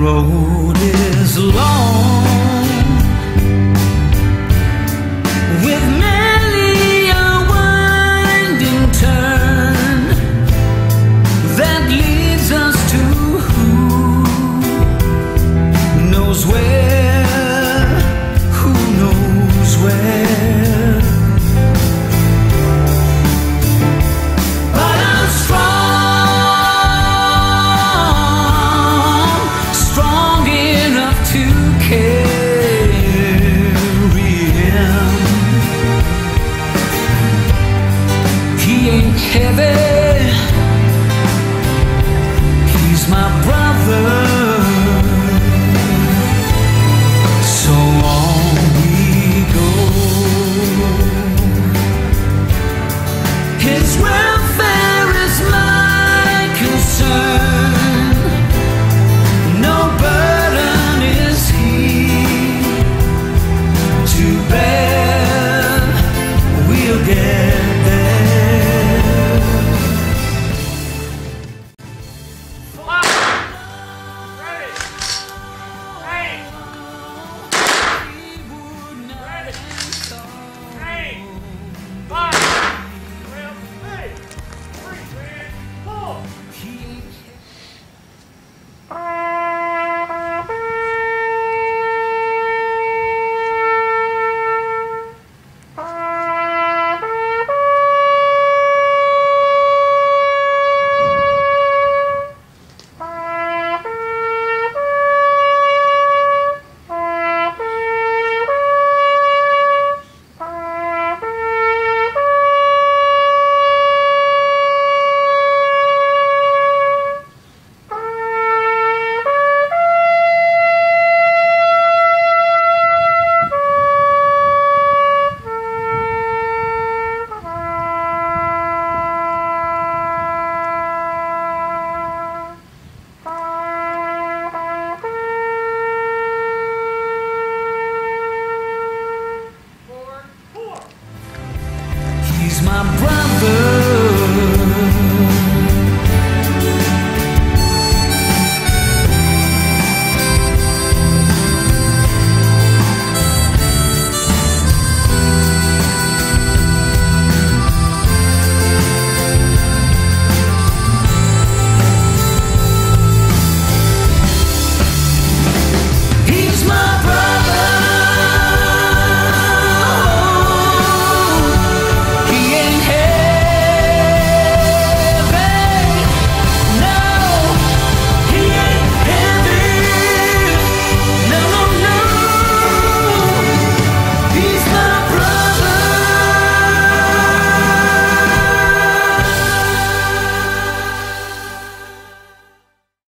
road is long being heavy. He's my brother.